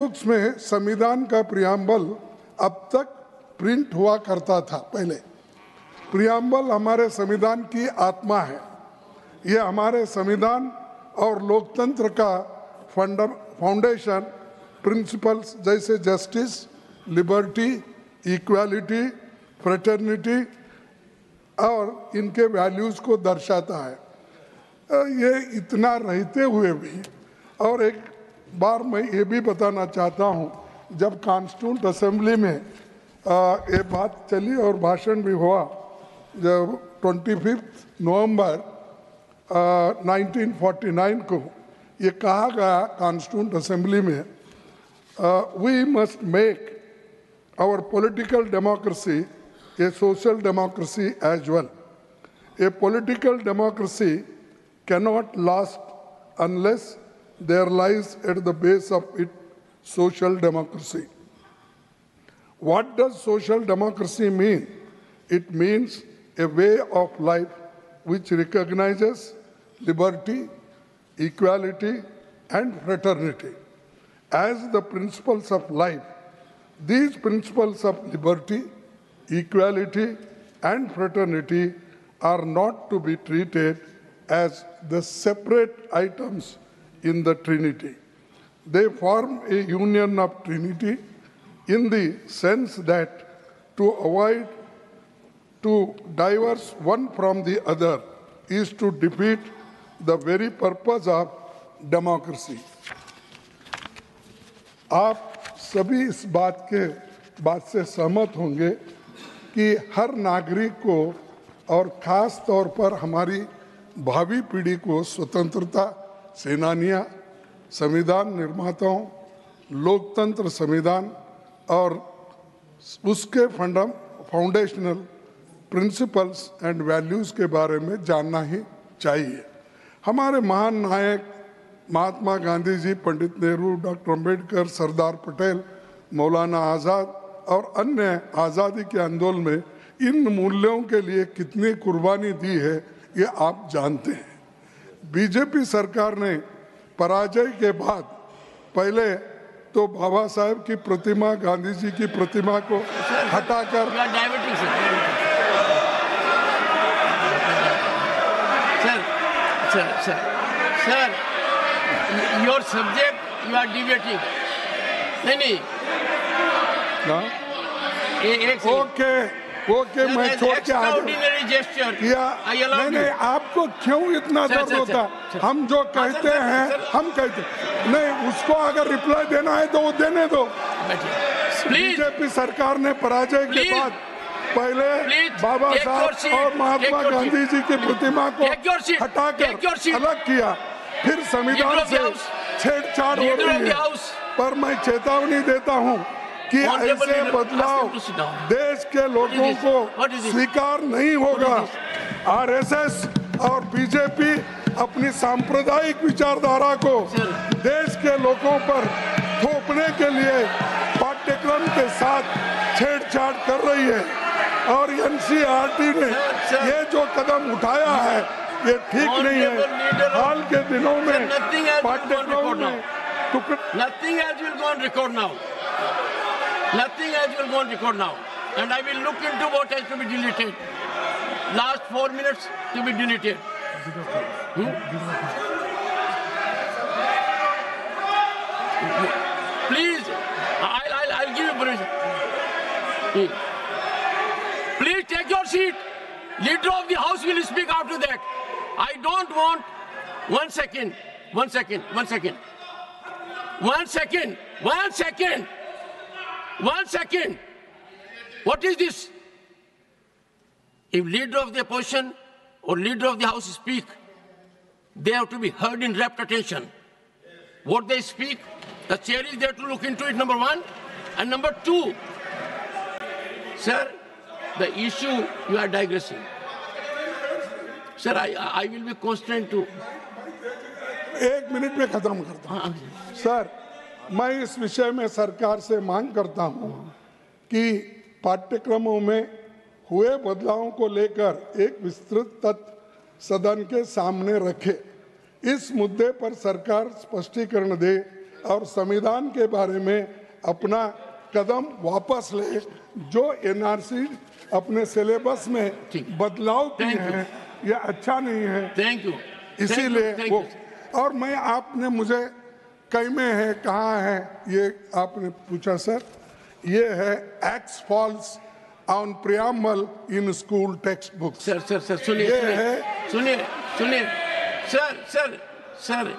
Books में संविधान का प्रियम्बल अब तक प्रिंट हुआ करता था पहले। प्रियाम्बल हमारे संविधान की आत्मा है। ये हमारे संविधान और लोकतंत्र का फंड फाउंडेशन प्रिंसिपल्स जैसे जस्टिस लिबर्टी इक्वालिटी फ्रेटर्निटी और इनके वैल्यूज़ को दर्शाता है। ये इतना रहते हुए भी और एक बार मैं ये भी बताना चाहता हूँ, जब कॉन्स्टिट्यूंट असेंबली में ये बात चली और भाषण भी हुआ, जब ट्वेंटी 25 नवंबर 1949 को ये कहा गया कॉन्स्टिट्यूंट असेंबली में we must make our political democracy a social democracy as well a political democracy can last unless there lies at the base of it social democracy. What does social democracy mean? It means a way of life which recognizes liberty, equality, and fraternity as the principles of life. These principles of liberty, equality, and fraternity are not to be treated as the separate items in the Trinity. They form a union of Trinity in the sense that to avoid to diverse one from the other is to defeat the very purpose of democracy. आप सभी इस बात के बात से सहमत होंगे कि हर नागरिक को और खास तौर पर हमारी भावी पीढ़ी को स्वतंत्रता सेनानियाँ, संविधान निर्माताओं, लोकतंत्र संविधान और उसके फंडम फाउंडेशनल प्रिंसिपल्स एंड वैल्यूज़ के बारे में जानना ही चाहिए। हमारे महान नायक महात्मा गांधी जी पंडित नेहरू, डॉक्टर अंबेडकर, सरदार पटेल, मौलाना आज़ाद और अन्य आज़ादी के आंदोलन में इन मूल्यों के लिए कितनी कुर्बानी दी है, ये आप जानते हैं। बीजेपी सरकार ने पराजय के बाद पहले तो बाबा साहेब की प्रतिमा गांधी जी की प्रतिमा को हटाकर your subject you are debating नहीं नहीं। ओके. ओके Sir, मैं छोड़ के आ किया नहीं नहीं आपको क्यों इतना दर्द होता। हम जो कहते सर, हैं। हम कहते नहीं उसको अगर रिप्लाई देना है तो वो देने दो। बीजेपी सरकार ने पराजय के बाद पहले बाबा साहब और महात्मा गांधी जी की प्रतिमा को हटाकर. अलग किया। फिर संविधान से छेड़छाड़ हो रही है। पर मैं चेतावनी देता हूँ कि ऐसे बदलाव देश के लोगों को स्वीकार नहीं होगा। आरएसएस और बीजेपी अपनी सांप्रदायिक विचारधारा को देश के लोगों पर थोपने के लिए पाठ्यक्रम के साथ छेड़छाड़ कर रही है। और एनसीईआरटी ने ये जो कदम उठाया है ये ठीक नहीं है। हाल के दिनों में पाठ्यक्रम nothing else will go on record now Nothing else will go on record now. And I will look into what has to be deleted. Last four minutes to be deleted. Hmm? Please, I'll, I'll, I'll give you permission. Hmm. Please take your seat. Leader of the House will speak after that. I don't want one second, one second, one second. One second, one second, one second. What is this? If leader of the opposition or leader of the house speak, they have to be heard in rapt attention. What they speak, the chair is there to look into it, number one. And number two, sir, the issue you are digressing. Sir, I, I will be constrained to. एक minute में खत्म करता हूँ sir मैं इस विषय में सरकार से मांग करता हूँ कि पाठ्यक्रमों में हुए बदलावों को लेकर एक विस्तृत तथ्य सदन के सामने रखे। इस मुद्दे पर सरकार स्पष्टीकरण दे और संविधान के बारे में अपना कदम वापस ले जो एनआरसी अपने सिलेबस में बदलाव किए. हैं ये अच्छा नहीं है। थैंक यू इसीलिए वो और मैं आपने मुझे कई में है कहाँ है ये आपने पूछा सर। ये है X falls on preamble in school textbook sir sir sir सुनिए सुनिए है- सुनिए सुनिए। Sir sir sir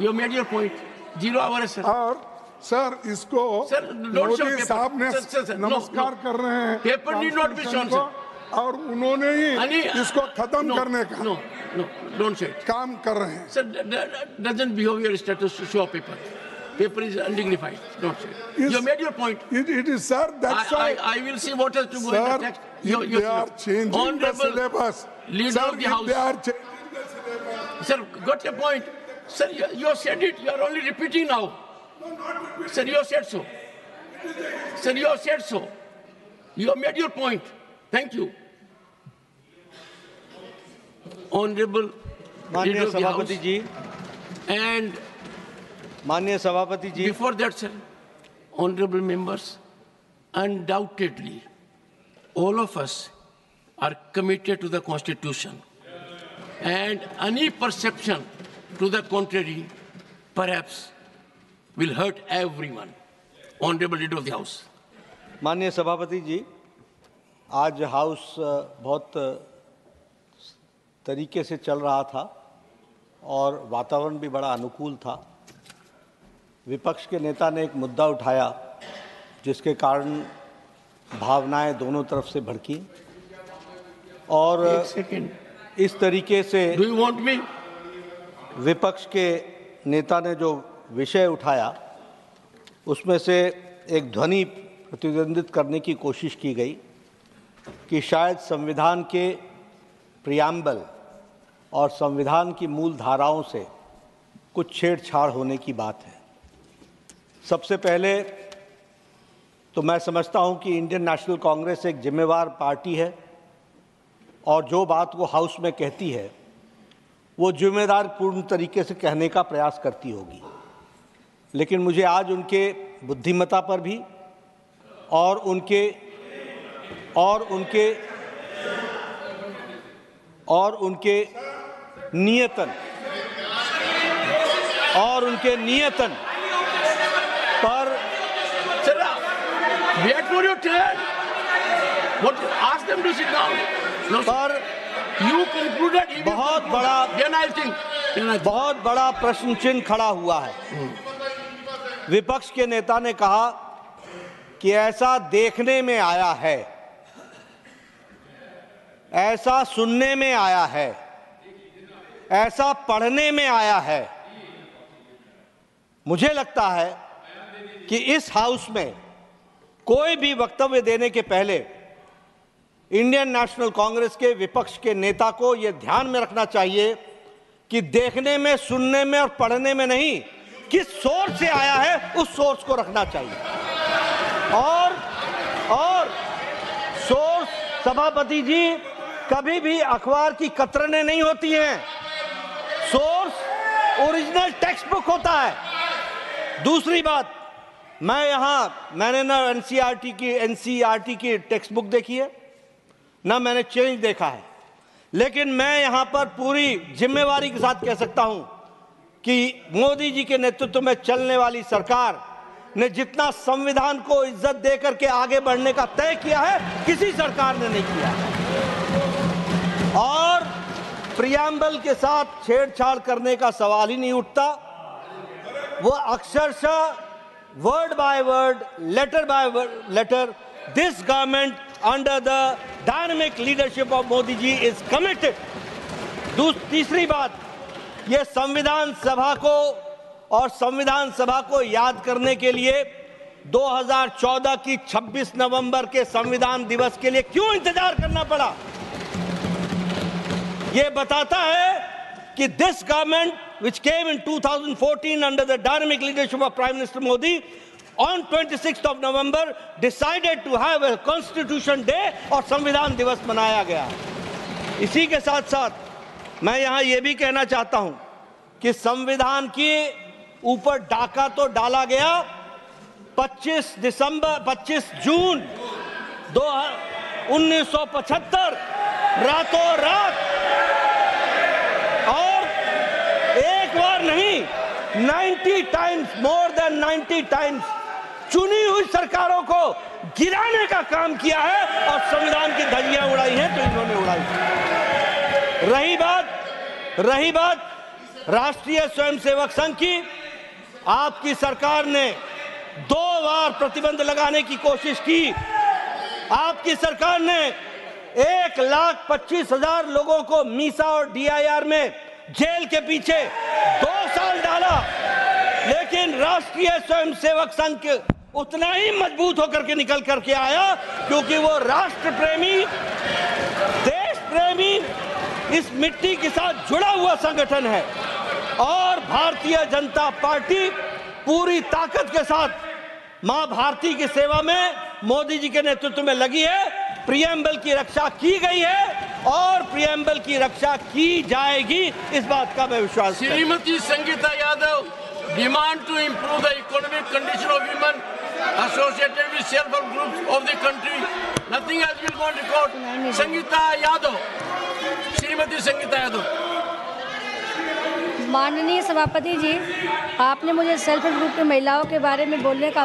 you made your point zero hour है सर। और सर इसको मोदी साहब ने नमस्कार. कर रहे हैं। Need not be shown, Constitution को, और उन्होंने ही इसको खत्म no, करने का No, no, don't say it. काम कर रहे हैं Sir, that- that doesn't behave your status to paper. Is undignified. Don't say it. You made your point. It, it is sir that's I, I, I will see what has to go sir, in the text. You- you- they are changing the syllabus Leader sir of the House. they are changing the syllabus Sir, got your point. Sir, you, you said it. You are only repeating now. no, not repeating. Sir, you said so. Sir, you said so. You have made your point. Thank you. Honorable माननीय Leader of the House. सभापति जी And माननीय सभापति जी before that, sir, honorable members, undoubtedly, all of us are committed to the Constitution. And any perception to the contrary, perhaps, will hurt everyone. Honorable Leader of the House. माननीय सभापति जी आज house बहुत तरीके से चल रहा था और वातावरण भी बड़ा अनुकूल था। विपक्ष के नेता ने एक मुद्दा उठाया जिसके कारण भावनाएँ दोनों तरफ़ से भड़की और इस तरीके से? विपक्ष के नेता ने जो विषय उठाया उसमें से एक ध्वनि प्रतिद्वंदित करने की कोशिश की गई। कि शायद संविधान के प्रियम्बल और संविधान की मूल धाराओं से कुछ छेड़छाड़ होने की बात है। सबसे पहले तो मैं समझता हूँ कि इंडियन नेशनल कांग्रेस एक जिम्मेवार पार्टी है और जो बात वो हाउस में कहती है, वो जिम्मेदार पूर्ण तरीके से कहने का प्रयास करती होगी। लेकिन मुझे आज उनके बुद्धिमता पर भी और उनके और उनके और उनके नियतन और उनके नियतन पर पर बहुत बड़ा बहुत बड़ा प्रश्न चिन्ह खड़ा हुआ है। विपक्ष के नेता ने कहा कि ऐसा देखने में आया है ऐसा सुनने में आया है। ऐसा पढ़ने में आया है। मुझे लगता है कि इस हाउस में कोई भी वक्तव्य देने के पहले इंडियन नेशनल कांग्रेस के विपक्ष के नेता को यह ध्यान में रखना चाहिए कि देखने में, सुनने में और पढ़ने में नहीं, किस सोर्स से आया है, उस सोर्स को रखना चाहिए। और और सोर्स सभापति जी कभी भी अखबार की कतरने नहीं होती हैं। सोर्स ओरिजिनल टेक्स्ट बुक होता है। दूसरी बात, मैं यहाँ, मैंने ना एनसीईआरटी की एनसीईआरटी की टेक्स्ट बुक देखी है। ना मैंने चेंज देखा है। लेकिन मैं यहाँ पर पूरी जिम्मेवारी के साथ कह सकता हूँ कि मोदी जी के नेतृत्व में चलने वाली सरकार ने जितना संविधान को इज़्ज़त देकर के आगे बढ़ने का तय किया है, किसी सरकार ने नहीं किया। और प्रियम्बल के साथ छेड़छाड़ करने का सवाल ही नहीं उठता वो अक्षरशः word by word, letter by word, letter, this government under the dynamic leadership of Modi ji is committed. दूस- तीसरी बात ये संविधान सभा को और संविधान सभा को याद करने के लिए 2014 की 26 नवंबर के संविधान दिवस के लिए क्यों इंतज़ार करना पड़ा यह बताता है कि this government which came in 2014 under the dynamic leadership of prime minister Modi on 26th of November decided to have a constitution day और संविधान दिवस मनाया गया। इसी के साथ साथ मैं यहाँ यह भी कहना चाहता हूँ कि संविधान की ऊपर डाका तो डाला गया 25 दिसंबर 25 जून दो उन्नीस रातों रात बार नहीं 90 टाइम्स मोर देन 90 टाइम्स चुनी हुई सरकारों को गिराने का काम किया है और संविधान की धज्जियाँ उड़ाई हैं तो इन्होंने उड़ाई। रही बात रही बात राष्ट्रीय स्वयंसेवक संघ की, आपकी सरकार ने दो बार प्रतिबंध लगाने की कोशिश की। आपकी सरकार ने एक लाख पच्चीस हज़ार लोगों को मीसा और डीआईआर में जेल के पीछे दो साल डाला, लेकिन राष्ट्रीय स्वयंसेवक संघ उतना ही मज़बूत होकर के निकल करके आया, क्योंकि वो राष्ट्र प्रेमी देश प्रेमी इस मिट्टी के साथ जुड़ा हुआ संगठन है। और भारतीय जनता पार्टी पूरी ताकत के साथ माँ भारती की सेवा में मोदी जी के नेतृत्व में लगी है प्रियम्बल की रक्षा की गई है और प्रियम्बल की रक्षा की जाएगी इस बात का मैं विश्वास करता हूँ। Srimati Sangeeta Yadav demand to improve the economic condition associated with self-help groups of the country. Nothing else will go on record. Sangeeta Yadav. Srimati Sangeeta Yadav. माननीय सभापति जी आपने मुझे सेल्फ हेल्प ग्रुप की महिलाओं के बारे में बोलने का